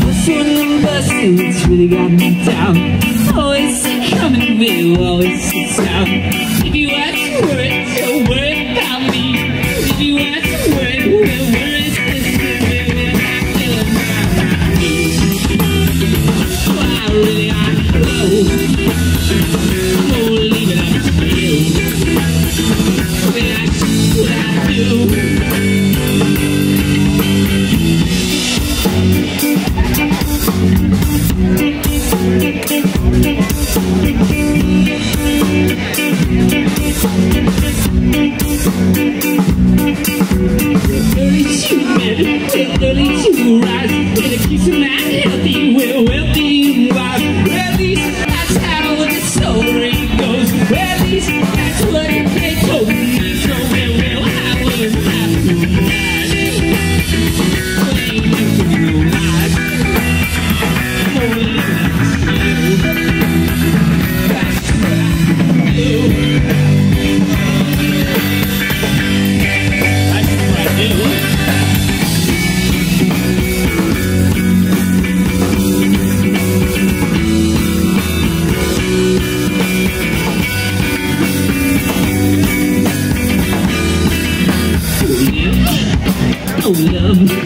Pushing them it's really got me down. Always coming with, always sits down. If you ask for it Early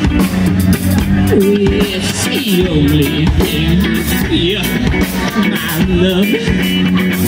Oh, the only thing. Yeah, my love.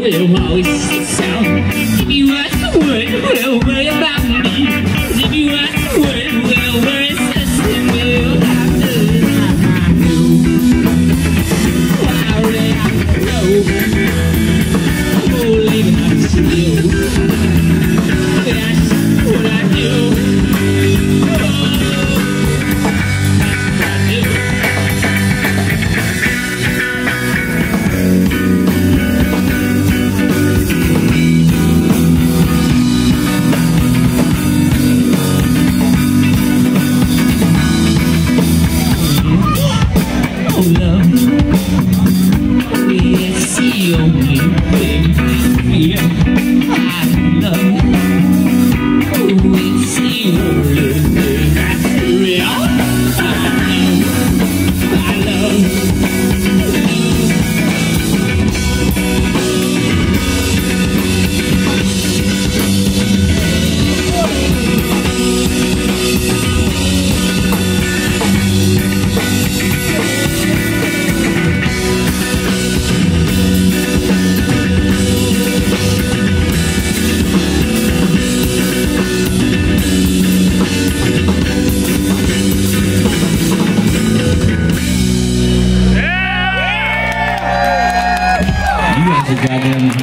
Will always sit down. If you ask the word, well, worry It's only I love.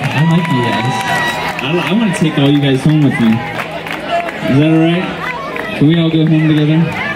I like you guys. I, I want to take all you guys home with me. Is that alright? Can we all go home together?